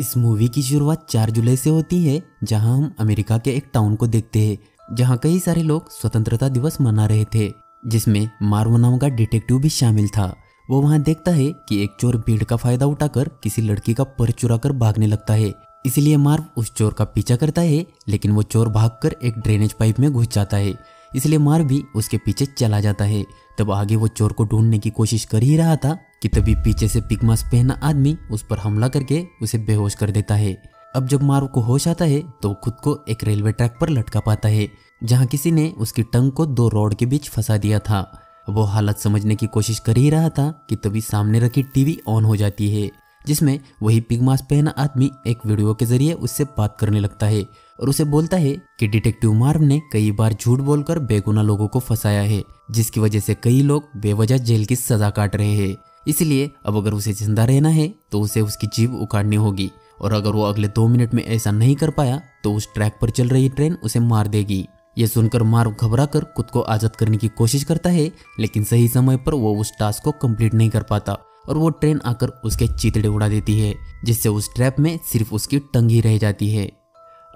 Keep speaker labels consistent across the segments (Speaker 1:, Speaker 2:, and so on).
Speaker 1: इस मूवी की शुरुआत 4 जुलाई से होती है, जहाँ हम अमेरिका के एक टाउन को देखते हैं, जहाँ कई सारे लोग स्वतंत्रता दिवस मना रहे थे, जिसमें मार्व नाम का डिटेक्टिव भी शामिल था। वो वहाँ देखता है कि एक चोर भीड़ का फ़ायदा उठाकर किसी लड़की का पर्स चुरा कर भागने लगता है। इसलिए मार्व उस चोर का पीछा करता है, लेकिन वो चोर भागकर एक ड्रेनेज पाइप में घुस जाता है। इसलिए मार्व भी उसके पीछे चला जाता है। तब आगे वो चोर को ढूँढने की कोशिश कर ही रहा था कि तभी पीछे से पिक मास्क पहना आदमी उस पर हमला करके उसे बेहोश कर देता है। अब जब मार्व को होश आता है तो खुद को एक रेलवे ट्रैक पर लटका पाता है, जहाँ किसी ने उसकी टंग को दो रोड के बीच फंसा दिया था। वो हालत समझने की कोशिश कर ही रहा था कि तभी सामने रखी टीवी ऑन हो जाती है, जिसमें वही पिग मास्क पहना आदमी एक वीडियो के ज़रिए उससे बात करने लगता है और उसे बोलता है कि डिटेक्टिव मार्व ने कई बार झूठ बोलकर बेगुना लोगों को फंसाया है, जिसकी वजह से कई लोग बेवजह जेल की सजा काट रहे हैं। इसलिए अब अगर उसे ज़िंदा रहना है तो उसे उसकी जीव उखाड़नी होगी। और अगर वो अगले दो मिनट में ऐसा नहीं कर पाया तो उस ट्रैक पर चल रही ट्रेन उसे मार देगी। ये सुनकर मार्व घबरा कर खुद को आज़ाद करने की कोशिश करता है, लेकिन सही समय पर वो उस टास्क को कंप्लीट नहीं कर पाता और वो ट्रेन आकर उसके चीतड़े उड़ा देती है, जिससे उस ट्रैप में सिर्फ़ उसकी टंग ही रह जाती है।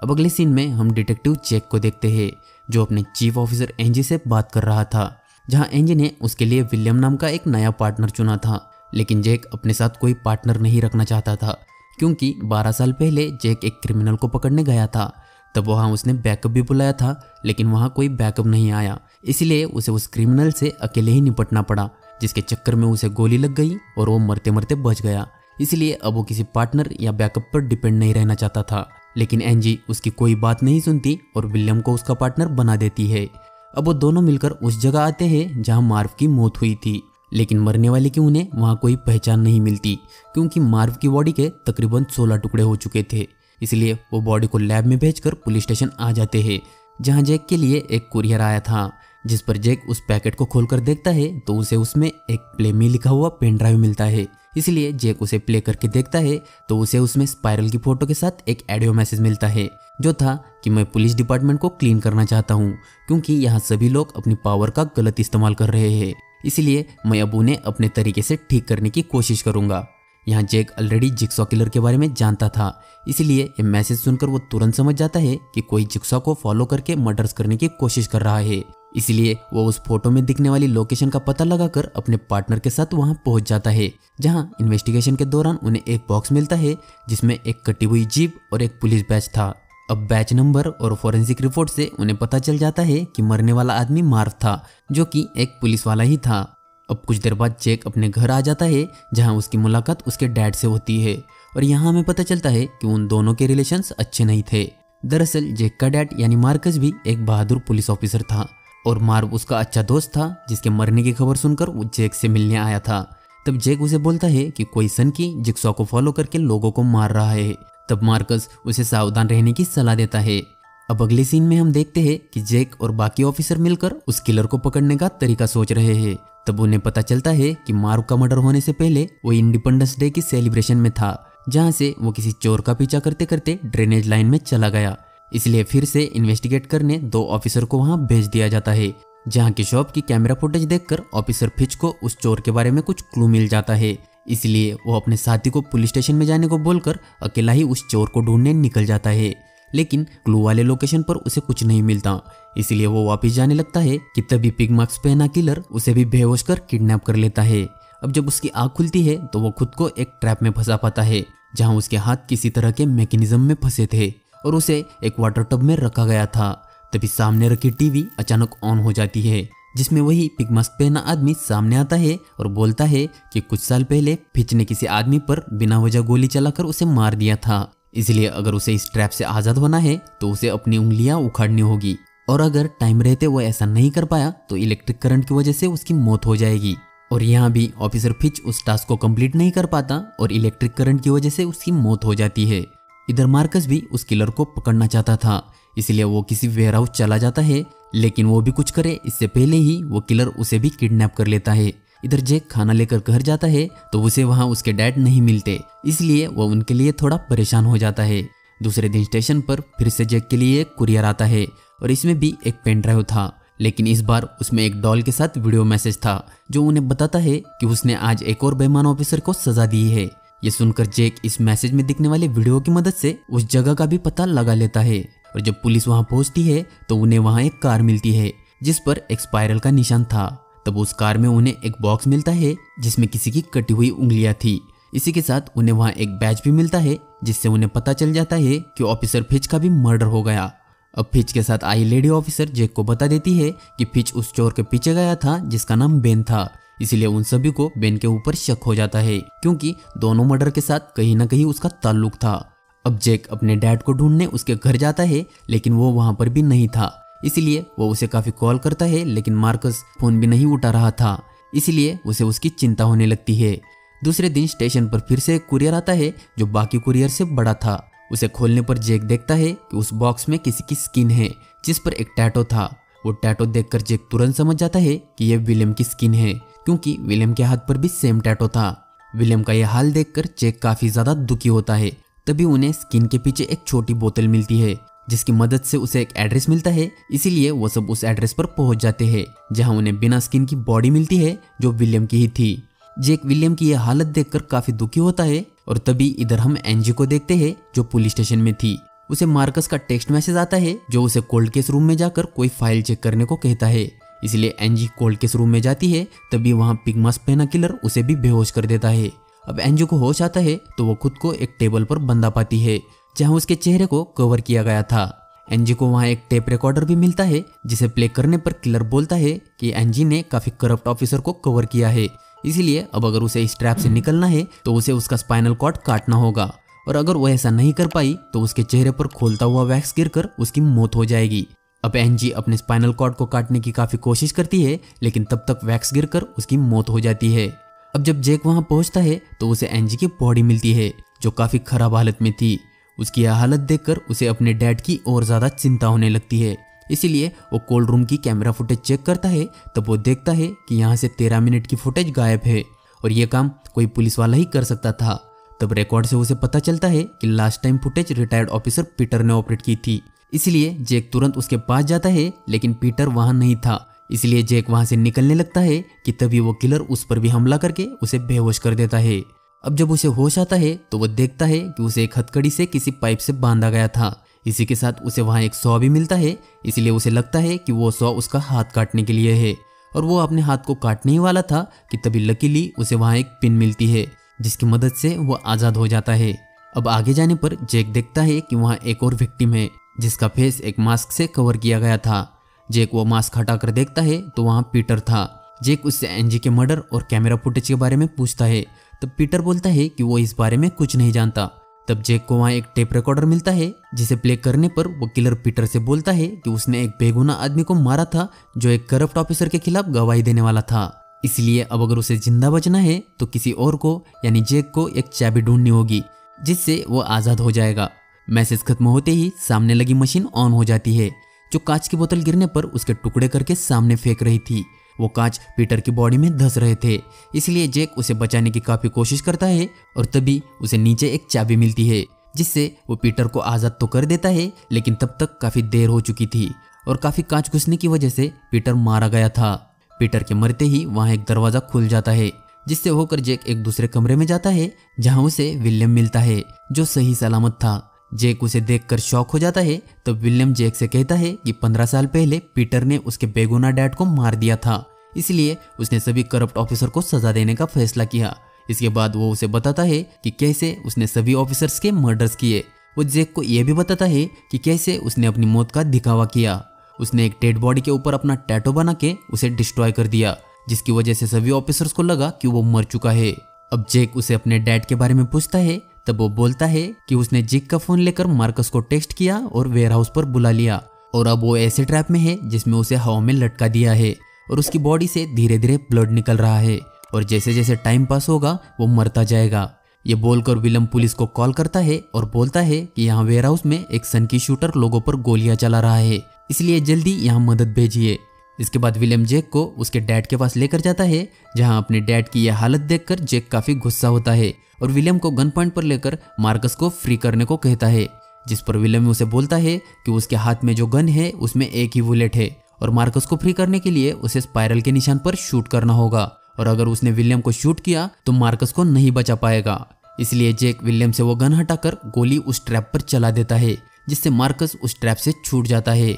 Speaker 1: अब अगले सीन में हम डिटेक्टिव चेक को देखते हैं, जो अपने चीफ ऑफिसर एनजी से बात कर रहा था। जहाँ एंजी ने उसके लिए विलियम नाम का एक नया पार्टनर चुना था। लेकिन जैक अपने साथ कोई पार्टनर नहीं रखना चाहता था, क्योंकि 12 साल पहले जैक एक क्रिमिनल को पकड़ने गया था। तब वहाँ उसने बैकअप भी बुलाया था, लेकिन वहाँ कोई बैकअप नहीं आया। इसलिए उसे उस क्रिमिनल से अकेले ही निपटना पड़ा, जिसके चक्कर में उसे गोली लग गई और वो मरते मरते बच गया। इसलिए अब वो किसी पार्टनर या बैकअप पर डिपेंड नहीं रहना चाहता था। लेकिन एनजी उसकी कोई बात नहीं सुनती और विलियम को उसका पार्टनर बना देती है। अब वो दोनों मिलकर उस जगह आते हैं जहाँ मार्व की मौत हुई थी। लेकिन मरने वाले की उन्हें वहाँ कोई पहचान नहीं मिलती, क्योंकि मार्व की बॉडी के तकरीबन 16 टुकड़े हो चुके थे। इसलिए वो बॉडी को लैब में भेजकर पुलिस स्टेशन आ जाते हैं, जहाँ जैक के लिए एक कुरियर आया था, जिस पर जैक उस पैकेट को खोलकर देखता है तो उसे उसमें एक प्ले में लिखा हुआ पेन ड्राइव मिलता है। इसलिए जैक उसे प्ले करके देखता है तो उसे उसमें स्पाइरल की फ़ोटो के साथ एक ऑडियो मैसेज मिलता है जो था कि मैं पुलिस डिपार्टमेंट को क्लीन करना चाहता हूँ, क्योंकि यहाँ सभी लोग अपनी पावर का गलत इस्तेमाल कर रहे हैं। इसलिए मैं अब उन्हें अपने तरीके से ठीक करने की कोशिश करूँगा। यहाँ जैक ऑलरेडी जिक्सॉ किलर के बारे में जानता था। इसलिए ये मैसेज सुनकर वो तुरंत समझ जाता है कि कोई जिक्सॉ को फॉलो करके मर्डर्स करने की कोशिश कर रहा है। इसलिए वो उस फ़ोटो में दिखने वाली लोकेशन का पता लगाकर अपने पार्टनर के साथ वहाँ पहुँच जाता है, जहाँ इन्वेस्टिगेशन के दौरान उन्हें एक बॉक्स मिलता है, जिसमें एक कटी हुई जीप और एक पुलिस बैच था। अब बैच नंबर और फॉरेंसिक रिपोर्ट से उन्हें पता चल जाता है कि मरने वाला आदमी मार्व था, जो कि एक पुलिस वाला ही था। अब कुछ देर बाद जैक अपने घर आ जाता है, जहाँ उसकी मुलाकात उसके डैड से होती है। और यहाँ हमें पता चलता है कि उन दोनों के रिलेशंस अच्छे नहीं थे। दरअसल जैक का डैड यानी मार्कस भी एक बहादुर पुलिस ऑफिसर था। और मार्व उसका अच्छा दोस्त था, जिसके मरने की खबर सुनकर वो जैक से मिलने आया था। तब जैक उसे बोलता है कि कोई सन की जिक्सॉ को फॉलो करके लोगों को मार रहा है। तब मार्कस उसे सावधान रहने की सलाह देता है। अब अगले सीन में हम देखते हैं कि जैक और बाकी ऑफिसर मिलकर उस किलर को पकड़ने का तरीका सोच रहे हैं। तब उन्हें पता चलता है कि मार्व का मर्डर होने से पहले वो इंडिपेंडेंस डे की सेलिब्रेशन में था, जहाँ से वो किसी चोर का पीछा करते करते ड्रेनेज लाइन में चला गया। इसलिए फिर से इन्वेस्टिगेट करने दो ऑफिसर को वहाँ भेज दिया जाता है, जहाँ की शॉप की कैमरा फुटेज देखकर ऑफिसर फिच को उस चोर के बारे में कुछ क्लू मिल जाता है। इसलिए वो अपने साथी को पुलिस स्टेशन में जाने को बोलकर अकेला ही उस चोर को ढूँढने निकल जाता है। लेकिन क्लू वाले लोकेशन पर उसे कुछ नहीं मिलता। इसलिए वो वापस जाने लगता है कि तभी पिग मार्क्स पहना किलर उसे भी बेहोश कर किडनैप कर लेता है। अब जब उसकी आँख खुलती है तो वो खुद को एक ट्रैप में फंसा पाता है, जहाँ उसके हाथ किसी तरह के मैकेनिज्म में फंसे थे और उसे एक वाटर टब में रखा गया था। तभी सामने रखी टीवी अचानक ऑन हो जाती है। जिसमें वही पिग मास्क पहना आदमी सामने आता है और बोलता है कि कुछ साल पहले फिच ने किसी आदमी पर बिना वजह गोली चलाकर उसे मार दिया था। इसलिए अगर उसे इस ट्रैप से आज़ाद होना है तो उसे अपनी उंगलियाँ उखाड़नी होगी। और अगर टाइम रहते वो ऐसा नहीं कर पाया तो इलेक्ट्रिक करंट की वजह से उसकी मौत हो जाएगी। और यहाँ भी ऑफिसर फिच उस टास्क को कंप्लीट नहीं कर पाता और इलेक्ट्रिक करंट की वजह से उसकी मौत हो जाती है। इधर मार्कस भी उस किलर को पकड़ना चाहता था, इसलिए वो किसी वेयर हाउस चला जाता है लेकिन वो भी कुछ करे, इससे पहले ही वो किलर उसे भी किडनैप कर लेता है। इधर जैक खाना लेकर घर जाता है तो उसे वहाँ उसके डैड नहीं मिलते। इसलिए वो उनके लिए थोड़ा परेशान हो जाता है। दूसरे दिन स्टेशन पर फिर से जैक के लिए कुरियर आता है, और इसमें भी एक पेन ड्राइव था। लेकिन इस बार उसमें एक डॉल के साथ वीडियो मैसेज था, जो उन्हें बताता है कि उसने आज एक और बेमान ऑफिसर को सजा दी है। ये सुनकर जेक इस मैसेज में दिखने वाले वीडियो की मदद से उस जगह का भी पता लगा लेता है। और जब पुलिस वहाँ पहुँचती है तो उन्हें वहाँ एक कार मिलती है, जिस पर एक स्पाइरल का निशान था। तब उस कार में उन्हें एक बॉक्स मिलता है, जिसमें किसी की कटी हुई उंगलियाँ थी। इसी के साथ उन्हें वहाँ एक बैच भी मिलता है, जिससे उन्हें पता चल जाता है कि ऑफिसर फिच का भी मर्डर हो गया। अब फिच के साथ आई लेडी ऑफिसर जेक को बता देती है कि फिच उस चोर के पीछे गया था, जिसका नाम बेन था। इसीलिए उन सभी को बेन के ऊपर शक हो जाता है, क्योंकि दोनों मर्डर के साथ कहीं ना कहीं उसका ताल्लुक था। अब जेक अपने डैड को ढूँढने उसके घर जाता है, लेकिन वो वहाँ पर भी नहीं था। इसलिए वो उसे काफ़ी कॉल करता है, लेकिन मार्कस फ़ोन भी नहीं उठा रहा था। इसलिए उसे उसकी चिंता होने लगती है। दूसरे दिन स्टेशन पर फिर से एक कुरियर आता है, जो बाकी कुरियर से बड़ा था। उसे खोलने पर जेक देखता है कि उस बॉक्स में किसी की स्किन है, जिस पर एक टैटो था। वो टैटो देखकर जेक तुरंत समझ जाता है कि यह विलियम की स्किन है, क्योंकि विलियम के हाथ पर भी सेम टैटो था। विलियम का यह हाल देखकर जेक काफ़ी ज़्यादा दुखी होता है। तभी उन्हें स्किन के पीछे एक छोटी बोतल मिलती है, जिसकी मदद से उसे एक एड्रेस मिलता है। इसीलिए वो सब उस एड्रेस पर पहुँच जाते हैं, जहाँ उन्हें बिना स्किन की बॉडी मिलती है, जो विलियम की ही थी। जेक विलियम की यह हालत देखकर काफ़ी दुखी होता है, और तभी इधर हम एनजी को देखते हैं, जो पुलिस स्टेशन में थी। उसे मार्कस का टेक्स्ट मैसेज आता है, जो उसे कोल्ड केस रूम में जाकर कोई फ़ाइल चेक करने को कहता है। इसलिए एनजी कोल्ड केस रूम में जाती है, तभी वहाँ पिगमास पेना किलर उसे भी बेहोश कर देता है। अब एनजी को होश आता है तो वो खुद को एक टेबल पर बंधा पाती है, जहाँ उसके चेहरे को कवर किया गया था। एनजी को वहाँ एक टेप रिकॉर्डर भी मिलता है, जिसे प्ले करने पर किलर बोलता है कि एनजी ने काफ़ी करप्ट ऑफिसर को कवर किया है। इसीलिए अब अगर उसे इस ट्रैप से निकलना है तो उसे उसका स्पाइनल कॉर्ड काटना होगा। और अगर वो ऐसा नहीं कर पाई तो उसके चेहरे पर खोलता हुआ वैक्स गिरकर उसकी मौत हो जाएगी। अब एनजी अपने स्पाइनल कॉर्ड को काटने की काफ़ी कोशिश करती है, लेकिन तब तक वैक्स गिरकर उसकी मौत हो जाती है। अब जब जेक वहाँ पहुँचता है तो उसे एनजी की बॉडी मिलती है, जो काफ़ी खराब हालत में थी। उसकी यह हालत देखकर उसे अपने डैड की और ज़्यादा चिंता होने लगती है। इसीलिए वो कोल्ड रूम की कैमरा फुटेज चेक करता है, तब वो देखता है कि यहाँ से तेरह मिनट की फुटेज गायब है, और ये काम कोई पुलिस वाला ही कर सकता था। तब रिकॉर्ड से उसे पता चलता है कि last time footage retired officer Peter ने ऑपरेट की थी। इसलिए जेक तुरंत उसके पास जाता है, लेकिन पीटर वहाँ नहीं था। इसलिए जेक वहाँ से निकलने लगता है कि तभी वो किलर उस पर भी हमला करके उसे बेहोश कर देता है। अब जब उसे होश आता है तो वो देखता है कि उसे एक हथकड़ी से किसी पाइप से बांधा गया था। इसी के साथ उसे वहाँ एक सौ भी मिलता है, इसलिए उसे लगता है कि वो सौ उसका हाथ काटने के लिए है। और वो अपने हाथ को काटने ही वाला था कि तभी लकीली उसे वहाँ एक पिन मिलती है, जिसकी मदद से वो आज़ाद हो जाता है। अब आगे जाने पर जेक देखता है कि वहाँ एक और विक्टिम है, जिसका फेस एक मास्क से कवर किया गया था। जेक वो मास्क हटाकर देखता है तो वहाँ पीटर था। जेक उससे एनजी के मर्डर और कैमरा फुटेज के बारे में पूछता है। तब पीटर बोलता है कि वो इस बारे में कुछ नहीं जानता। तब जेक को वहाँ एक टेप रिकॉर्डर मिलता है, जिसे प्ले करने पर वो किलर पीटर से बोलता है कि उसने एक बेगुना आदमी को मारा था, जो एक करप्ट ऑफिसर के खिलाफ गवाही देने वाला था। इसलिए अब अगर उसे ज़िंदा बचना है तो किसी और को, यानी जेक को एक चाबी ढूंढनी होगी, जिससे वो आज़ाद हो जाएगा। मैसेज खत्म होते ही सामने लगी मशीन ऑन हो जाती है। जो कांच की बोतल गिरने पर उसके टुकड़े करके सामने फेंक रही थी। वो कांच पीटर की बॉडी में धस रहे थे। इसलिए जेक उसे बचाने की काफ़ी कोशिश करता है और तभी उसे नीचे एक चाबी मिलती है, जिससे वो पीटर को आज़ाद तो कर देता है, लेकिन तब तक काफ़ी देर हो चुकी थी और काफ़ी कांच घुसने की वजह से पीटर मारा गया था। पीटर के मरते ही वहाँ एक दरवाज़ा खुल जाता है, जिससे होकर जेक एक दूसरे कमरे में जाता है, जहाँ उसे विलियम मिलता है, जो सही सलामत था। जेक उसे देखकर शौक हो जाता है तो विलियम जेक से कहता है कि पंद्रह साल पहले पीटर ने उसके बेगुना डैड को मार दिया था। इसलिए उसने सभी करप्ट ऑफिसर को सजा देने का फैसला किया। इसके बाद वो उसे बताता है कि कैसे उसने सभी ऑफिसर्स के मर्डर्स किए। वो जेक को यह भी बताता है कि कैसे उसने अपनी मौत का दिखावा किया। उसने एक डेड बॉडी के ऊपर अपना टैटो बना के उसे डिस्ट्रॉय कर दिया, जिसकी वजह से सभी ऑफिसर्स को लगा कि वो मर चुका है। अब जेक उसे अपने डैड के बारे में पूछता है तब वो बोलता है कि उसने जिक का फ़ोन लेकर मार्कस को टेक्स्ट किया और वेयर हाउस पर बुला लिया। और अब वो ऐसे ट्रैप में है जिसमें उसे हवा में लटका दिया है और उसकी बॉडी से धीरे धीरे ब्लड निकल रहा है। और जैसे जैसे टाइम पास होगा, वो मरता जाएगा। ये बोलकर विलम पुलिस को कॉल करता है और बोलता है कि यहाँ वेयर हाउस में एक सन की शूटर लोगों पर गोलियाँ चला रहा है। इसलिए जल्दी यहाँ मदद भेजिए। इसके बाद विलियम जेक को उसके डैड के पास लेकर जाता है, जहाँ अपने डैड की यह हालत देखकर जेक काफ़ी गुस्सा होता है और विलियम को गन पॉइंट पर लेकर मार्कस को फ्री करने को कहता है, जिस पर विलियम उसे बोलता है कि उसके हाथ में जो गन है, उसमें एक ही बुलेट है और मार्कस को फ्री करने के लिए उसे स्पायरल के निशान पर शूट करना होगा और अगर उसने विलियम को शूट किया तो मार्कस को नहीं बचा पाएगा। इसलिए जेक विलियम से वो गन हटाकर गोली उस ट्रैप पर चला देता है, जिससे मार्कस उस ट्रैप से छूट जाता है।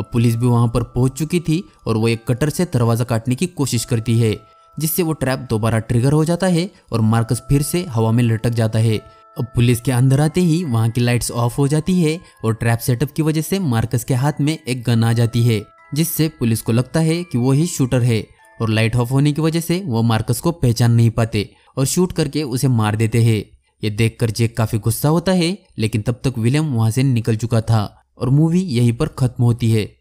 Speaker 1: अब पुलिस भी वहाँ पर पहुँच चुकी थी और वो एक कटर से दरवाज़ा काटने की कोशिश करती है, जिससे वो ट्रैप दोबारा ट्रिगर हो जाता है और मार्कस फिर से हवा में लटक जाता है। अब पुलिस के अंदर आते ही वहाँ की लाइट्स ऑफ़ हो जाती है और ट्रैप सेटअप की वजह से मार्कस के हाथ में एक गन आ जाती है, जिससे पुलिस को लगता है कि वो ही शूटर है और लाइट ऑफ़ होने की वजह से वो मार्कस को पहचान नहीं पाते और शूट करके उसे मार देते हैं। ये देखकर जेक काफ़ी गुस्सा होता है, लेकिन तब तक विलियम वहाँ से निकल चुका था। और मूवी यहीं पर खत्म होती है।